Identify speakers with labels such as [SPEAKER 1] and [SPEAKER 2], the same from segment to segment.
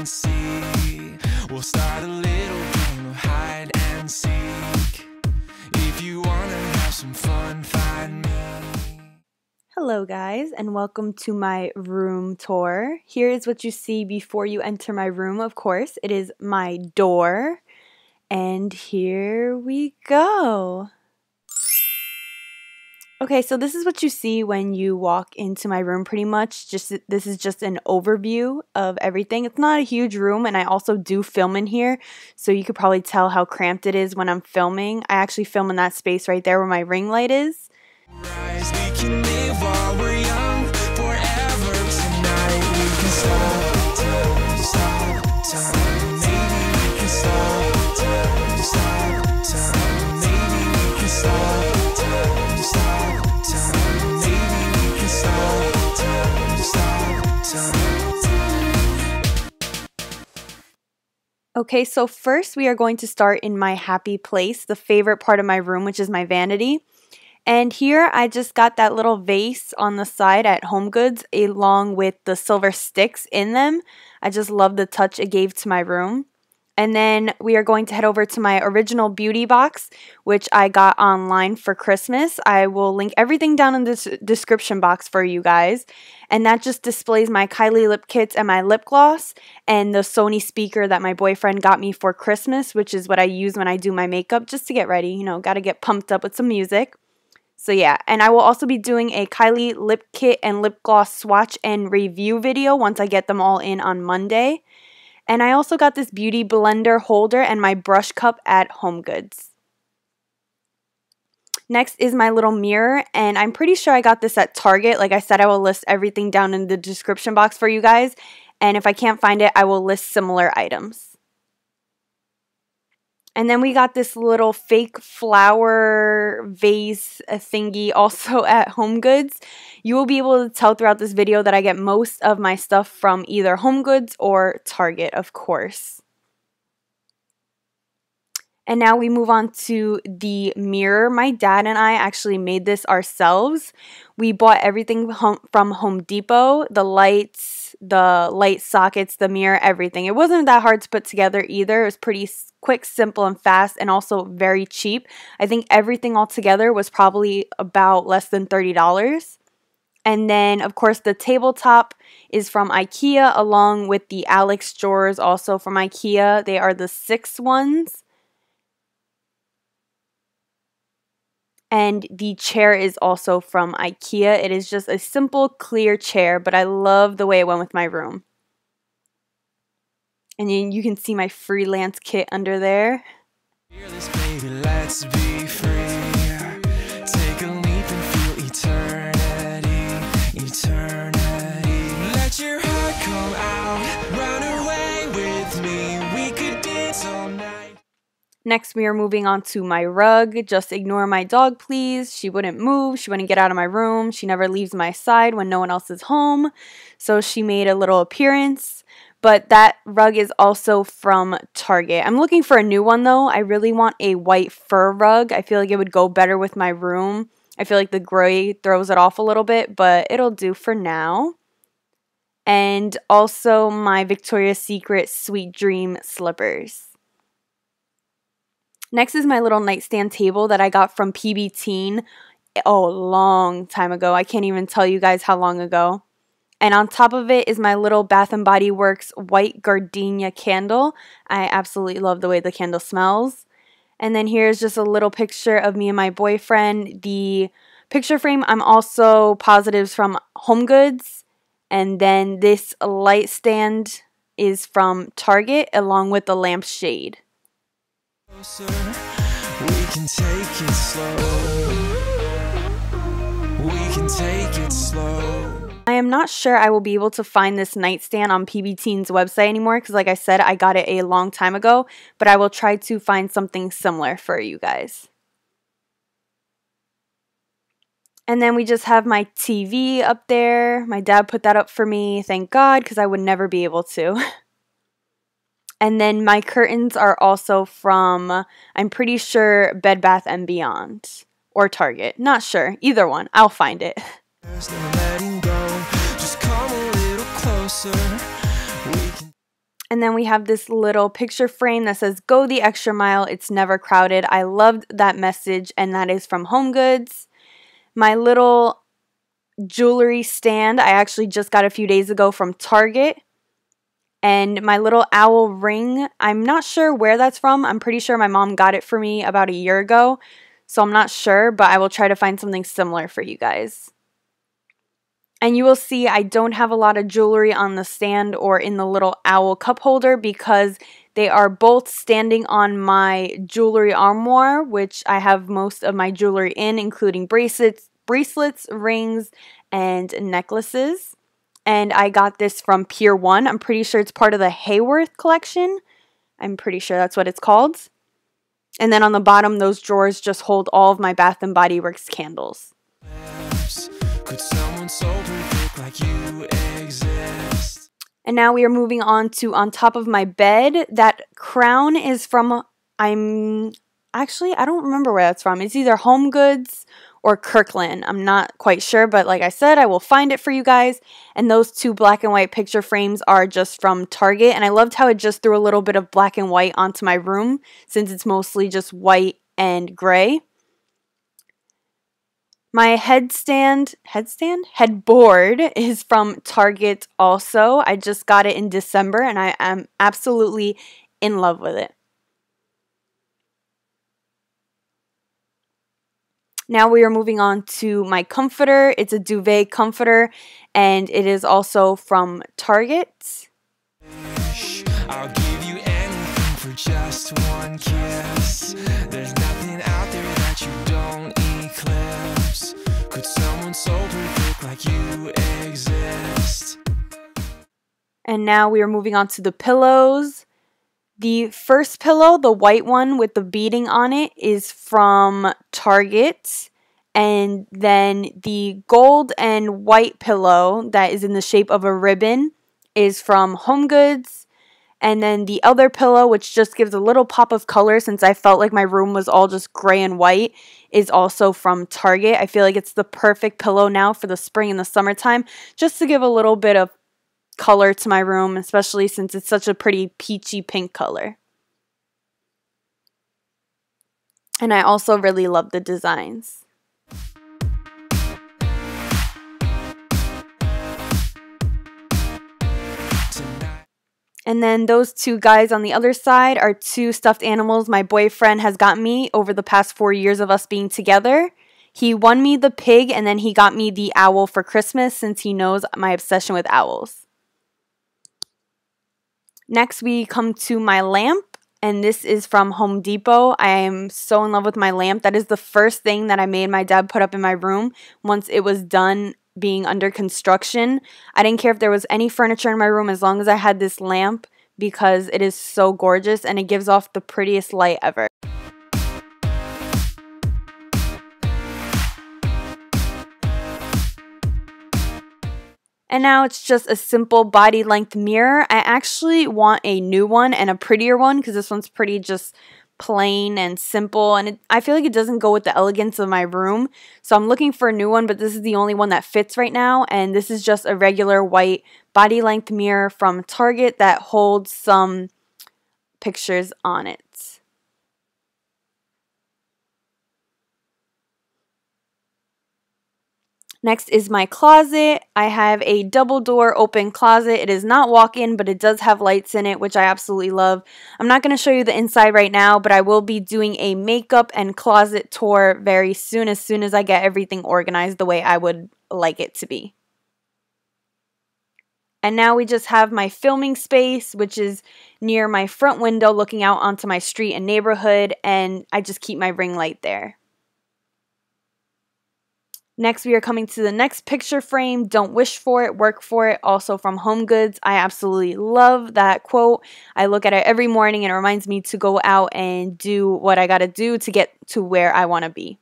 [SPEAKER 1] and see. We'll start a little game of hide and seek. If you wanna have some fun, find me.
[SPEAKER 2] Hello, guys, and welcome to my room tour. Here is what you see before you enter my room, of course. It is my door. And here we go. Okay, so this is what you see when you walk into my room pretty much. Just this is just an overview of everything. It's not a huge room and I also do film in here, so you could probably tell how cramped it is when I'm filming. I actually film in that space right there where my ring light is. Okay, so first we are going to start in my happy place, the favorite part of my room, which is my vanity. And here I just got that little vase on the side at Home Goods along with the silver sticks in them. I just love the touch it gave to my room. And then we are going to head over to my original beauty box, which I got online for Christmas. I will link everything down in the description box for you guys. And that just displays my Kylie lip kits and my lip gloss and the Sony speaker that my boyfriend got me for Christmas, which is what I use when I do my makeup just to get ready. You know, got to get pumped up with some music. So yeah, and I will also be doing a Kylie lip kit and lip gloss swatch and review video once I get them all in on Monday. And I also got this beauty blender holder and my brush cup at Home Goods. Next is my little mirror, and I'm pretty sure I got this at Target. Like I said, I will list everything down in the description box for you guys. And if I can't find it, I will list similar items. And then we got this little fake flower vase thingy also at Home Goods. You will be able to tell throughout this video that I get most of my stuff from either Home Goods or Target, of course. And now we move on to the mirror. My dad and I actually made this ourselves. We bought everything from Home Depot the lights, the light sockets, the mirror, everything. It wasn't that hard to put together either. It was pretty quick, simple, and fast, and also very cheap. I think everything all together was probably about less than $30. And then, of course, the tabletop is from IKEA, along with the Alex drawers, also from IKEA. They are the six ones. And the chair is also from IKEA. It is just a simple, clear chair, but I love the way it went with my room. And then you can see my freelance kit under there.
[SPEAKER 1] Fearless, baby,
[SPEAKER 2] Next, we are moving on to my rug. Just ignore my dog, please. She wouldn't move. She wouldn't get out of my room. She never leaves my side when no one else is home. So she made a little appearance. But that rug is also from Target. I'm looking for a new one though. I really want a white fur rug. I feel like it would go better with my room. I feel like the gray throws it off a little bit, but it'll do for now. And also my Victoria's Secret Sweet Dream slippers. Next is my little nightstand table that I got from PB Teen. Oh, long time ago. I can't even tell you guys how long ago. And on top of it is my little Bath and Body Works white gardenia candle. I absolutely love the way the candle smells. And then here's just a little picture of me and my boyfriend. The picture frame I'm also positives from Home Goods. And then this light stand is from Target along with the lampshade.
[SPEAKER 1] We can take it slow. We can take it slow.
[SPEAKER 2] I am not sure I will be able to find this nightstand on PB Teen's website anymore because, like I said, I got it a long time ago, but I will try to find something similar for you guys. And then we just have my TV up there. My dad put that up for me, thank God, because I would never be able to. and then my curtains are also from, I'm pretty sure, Bed Bath and Beyond or Target. Not sure. Either one. I'll find it.
[SPEAKER 1] There's no letting go. Just come a little closer. We can
[SPEAKER 2] And then we have this little picture frame that says, Go the extra mile, it's never crowded. I loved that message, and that is from Home Goods. My little jewelry stand, I actually just got a few days ago from Target. And my little owl ring, I'm not sure where that's from. I'm pretty sure my mom got it for me about a year ago. So I'm not sure, but I will try to find something similar for you guys. And you will see I don't have a lot of jewelry on the stand or in the little owl cup holder because they are both standing on my jewelry armoire, which I have most of my jewelry in, including bracelets, bracelets, rings, and necklaces. And I got this from Pier 1. I'm pretty sure it's part of the Hayworth collection. I'm pretty sure that's what it's called. And then on the bottom, those drawers just hold all of my Bath & Body Works candles.
[SPEAKER 1] Could someone so perfect like you exist?
[SPEAKER 2] And now we are moving on to on top of my bed. That crown is from, I'm actually, I don't remember where that's from. It's either Home Goods or Kirkland. I'm not quite sure, but like I said, I will find it for you guys. And those two black and white picture frames are just from Target. And I loved how it just threw a little bit of black and white onto my room since it's mostly just white and gray. My headstand, headstand? Headboard is from Target also. I just got it in December and I am absolutely in love with it. Now we are moving on to my comforter. It's a duvet comforter and it is also from Target.
[SPEAKER 1] I'll give you anything for just one kiss. There's nothing out there that you don't eclipse. Could someone so perfect like you exist?
[SPEAKER 2] And now we are moving on to the pillows. The first pillow, the white one with the beading on it, is from Target. And then the gold and white pillow that is in the shape of a ribbon is from Home Goods. And then the other pillow, which just gives a little pop of color since I felt like my room was all just gray and white, is also from Target. I feel like it's the perfect pillow now for the spring and the summertime, just to give a little bit of color to my room, especially since it's such a pretty peachy pink color. And I also really love the designs. And then those two guys on the other side are two stuffed animals my boyfriend has got me over the past four years of us being together. He won me the pig and then he got me the owl for Christmas since he knows my obsession with owls. Next, we come to my lamp, and this is from Home Depot. I am so in love with my lamp. That is the first thing that I made my dad put up in my room once it was done being under construction. I didn't care if there was any furniture in my room as long as I had this lamp because it is so gorgeous and it gives off the prettiest light ever. And now it's just a simple body length mirror. I actually want a new one and a prettier one because this one's pretty just plain and simple and it, I feel like it doesn't go with the elegance of my room. So I'm looking for a new one, but this is the only one that fits right now and this is just a regular white body length mirror from Target that holds some pictures on it. Next is my closet. I have a double door open closet. It is not walk in, but it does have lights in it, which I absolutely love. I'm not going to show you the inside right now, but I will be doing a makeup and closet tour very soon, as soon as I get everything organized the way I would like it to be. And now we just have my filming space, which is near my front window looking out onto my street and neighborhood, and I just keep my ring light there. Next, we are coming to the next picture frame. Don't wish for it, work for it. Also from Home Goods. I absolutely love that quote. I look at it every morning and it reminds me to go out and do what I got to do to get to where I want to be.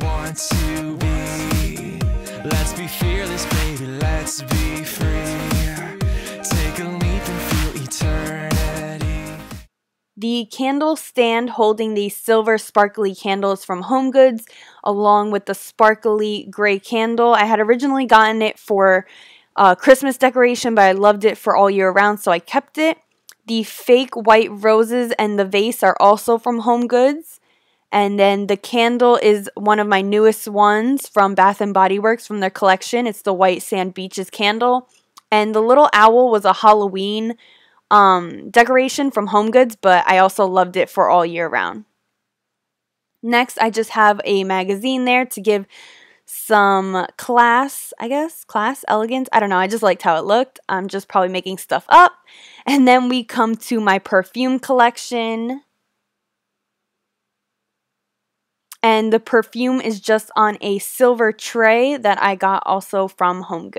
[SPEAKER 1] Want to be. Let's be fearless, baby. Let's be free.
[SPEAKER 2] The candle stand holding the silver sparkly candles from Home Goods, along with the sparkly gray candle. I had originally gotten it for uh, Christmas decoration, but I loved it for all year round, so I kept it. The fake white roses and the vase are also from Home Goods. And then the candle is one of my newest ones from Bath and Body Works from their collection. It's the White Sand Beaches candle. And the little owl was a Halloween um, decoration from Home Goods, but I also loved it for all year round. Next, I just have a magazine there to give some class, I guess, class, elegance. I don't know. I just liked how it looked. I'm just probably making stuff up. And then we come to my perfume collection. And the perfume is just on a silver tray that I got also from Home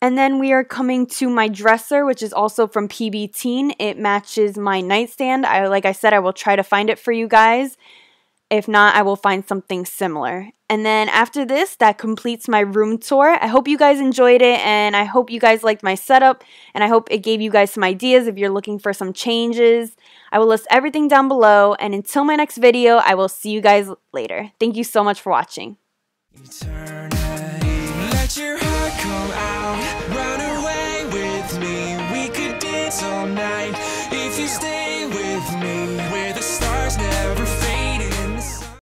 [SPEAKER 2] And then we are coming to my dresser, which is also from PB Teen. It matches my nightstand. I like I said, I will try to find it for you guys. If not, I will find something similar. And then after this, that completes my room tour. I hope you guys enjoyed it and I hope you guys liked my setup and I hope it gave you guys some ideas if you're looking for some changes. I will list everything down below and until my next video, I will see you guys later. Thank you so much for watching.
[SPEAKER 1] Turn stay